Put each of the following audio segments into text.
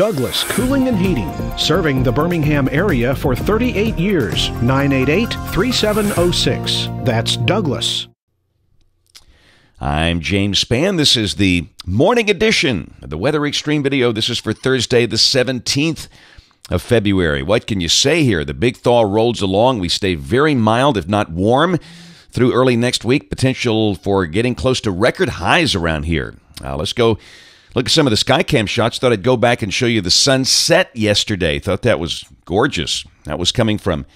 Douglas Cooling and Heating, serving the Birmingham area for 38 years. 988 3706. That's Douglas. I'm James Spann. This is the morning edition of the Weather Xtreme video. This is for Thursday, the 17th of February. What can you say here? The big thaw rolls along. We stay very mild, if not warm, through early next week. Potential for getting close to record highs around here. Uh, let's go look at some of the Skycam shots. Thought I'd go back and show you the sunset yesterday. Thought that was gorgeous. That was coming from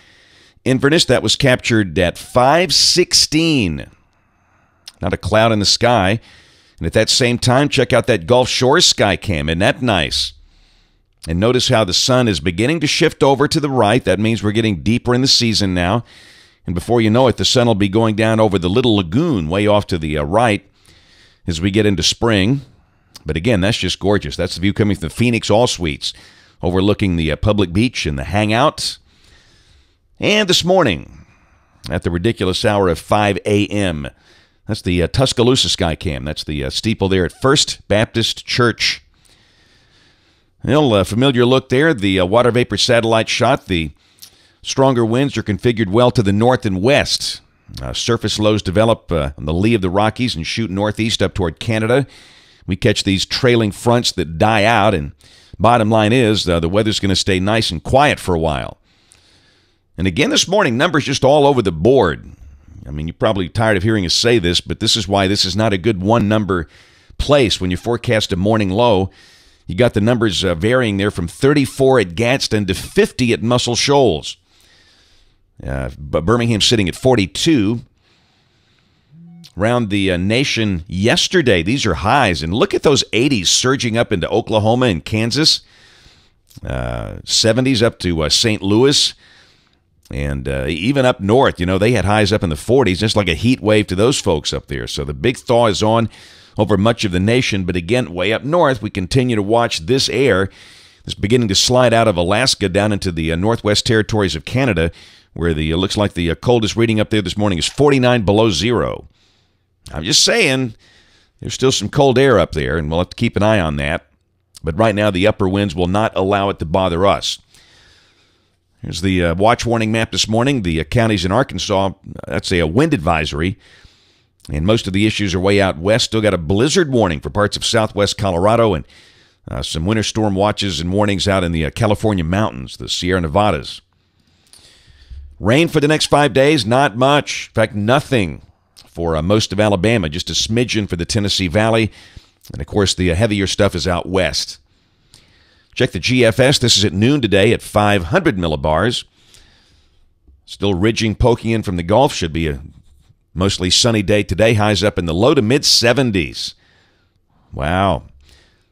Inverness. That was captured at 516 not a cloud in the sky. And at that same time, check out that Gulf Shores sky cam. Isn't that nice? And notice how the sun is beginning to shift over to the right. That means we're getting deeper in the season now. And before you know it, the sun will be going down over the little lagoon way off to the uh, right as we get into spring. But again, that's just gorgeous. That's the view coming from the Phoenix All Suites, overlooking the uh, public beach and the hangout. And this morning, at the ridiculous hour of 5 a.m., that's the uh, Tuscaloosa Skycam. That's the uh, steeple there at First Baptist Church. Well, uh, familiar look there. The uh, water vapor satellite shot. The stronger winds are configured well to the north and west. Uh, surface lows develop uh, on the lee of the Rockies and shoot northeast up toward Canada. We catch these trailing fronts that die out, and bottom line is uh, the weather's going to stay nice and quiet for a while. And again this morning, numbers just all over the board. I mean, you're probably tired of hearing us say this, but this is why this is not a good one number place when you forecast a morning low. You got the numbers uh, varying there from 34 at Gadsden to 50 at Muscle Shoals. Uh, but Birmingham sitting at 42. Around the uh, nation yesterday, these are highs. And look at those 80s surging up into Oklahoma and Kansas. 70s uh, up to uh, St. Louis. And uh, even up north, you know, they had highs up in the 40s, just like a heat wave to those folks up there. So the big thaw is on over much of the nation. But again, way up north, we continue to watch this air that's beginning to slide out of Alaska down into the uh, northwest territories of Canada, where the uh, looks like the coldest reading up there this morning is 49 below zero. I'm just saying, there's still some cold air up there, and we'll have to keep an eye on that. But right now, the upper winds will not allow it to bother us. Here's the uh, watch warning map this morning. The uh, counties in Arkansas, that's a, a, wind advisory. And most of the issues are way out west. Still got a blizzard warning for parts of southwest Colorado and uh, some winter storm watches and warnings out in the uh, California mountains, the Sierra Nevadas. Rain for the next five days, not much. In fact, nothing for uh, most of Alabama, just a smidgen for the Tennessee Valley. And of course, the uh, heavier stuff is out west. Check the GFS. This is at noon today at 500 millibars. Still ridging, poking in from the Gulf. Should be a mostly sunny day today. Highs up in the low to mid 70s. Wow.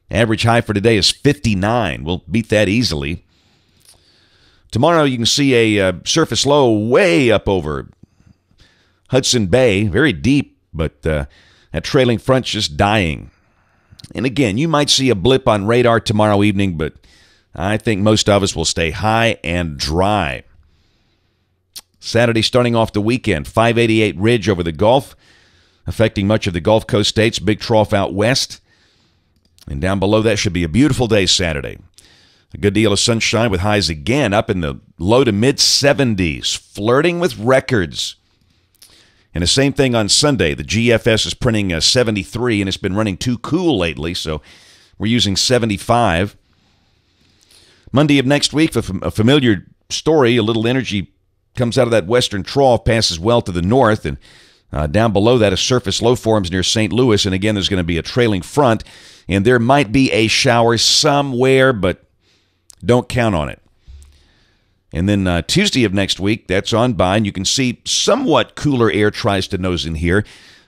Average high for today is 59. We'll beat that easily. Tomorrow you can see a uh, surface low way up over Hudson Bay, very deep, but uh, that trailing front just dying. And again, you might see a blip on radar tomorrow evening, but I think most of us will stay high and dry. Saturday, starting off the weekend, 588 ridge over the Gulf, affecting much of the Gulf Coast states, big trough out west. And down below that should be a beautiful day Saturday. A good deal of sunshine with highs again up in the low to mid 70s, flirting with records. And the same thing on Sunday. The GFS is printing a 73, and it's been running too cool lately, so we're using 75. Monday of next week, a familiar story, a little energy comes out of that western trough, passes well to the north, and uh, down below that, a surface low forms near St. Louis. And again, there's going to be a trailing front, and there might be a shower somewhere, but don't count on it. And then uh, Tuesday of next weak, that's on by, and you can see somewhat cooler air tries to nose in here.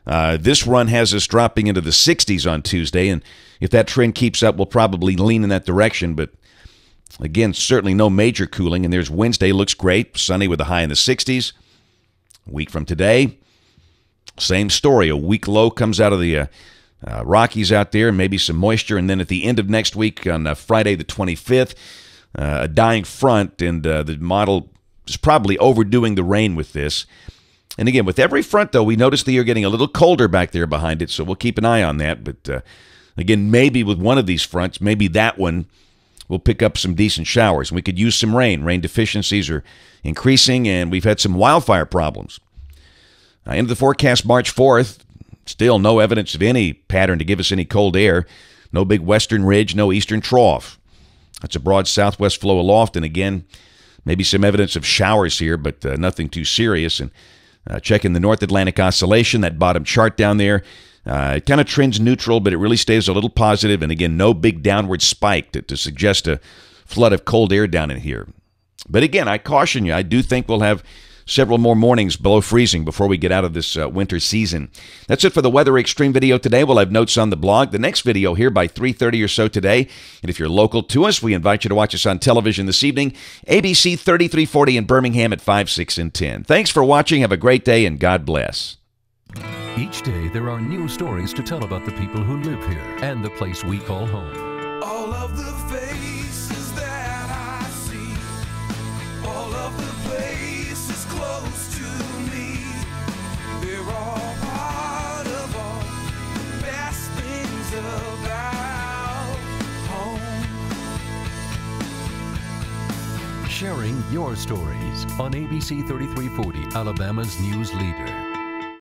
Uh, this run has us dropping into the 60s on Tuesday, and if that trend keeps up, we'll probably lean in that direction. But again, certainly no major cooling. And there's Wednesday, looks great, sunny with a high in the 60s. A week from today, same story. A week low comes out of the uh, uh, Rockies out there, maybe some moisture. And then at the end of next week, on uh, Friday the 25th, uh, a dying front, and uh, the model is probably overdoing the rain with this. And again, with every front, though, we notice the air getting a little colder back there behind it, so we'll keep an eye on that. But uh, again, maybe with one of these fronts, maybe that one we'll pick up some decent showers. We could use some rain. Rain deficiencies are increasing, and we've had some wildfire problems. Uh, into the forecast March 4th, still no evidence of any pattern to give us any cold air. No big western ridge, no eastern trough. That's a broad southwest flow aloft, and again, maybe some evidence of showers here, but uh, nothing too serious. And uh, checking the North Atlantic Oscillation, that bottom chart down there, uh, it kind of trends neutral, but it really stays a little positive. And again, no big downward spike to, to suggest a flood of cold air down in here. But again, I caution you, I do think we'll have several more mornings below freezing before we get out of this uh, winter season. That's it for the Weather Xtreme video today. We'll have notes on the blog. The next video here by 3.30 or so today. And if you're local to us, we invite you to watch us on television this evening, ABC 3340 in Birmingham at 5, 6, and 10. Thanks for watching. Have a great day, and God bless. Each day, there are new stories to tell about the people who live here and the place we call home. All of the faces Sharing your stories on ABC 3340, Alabama's news leader.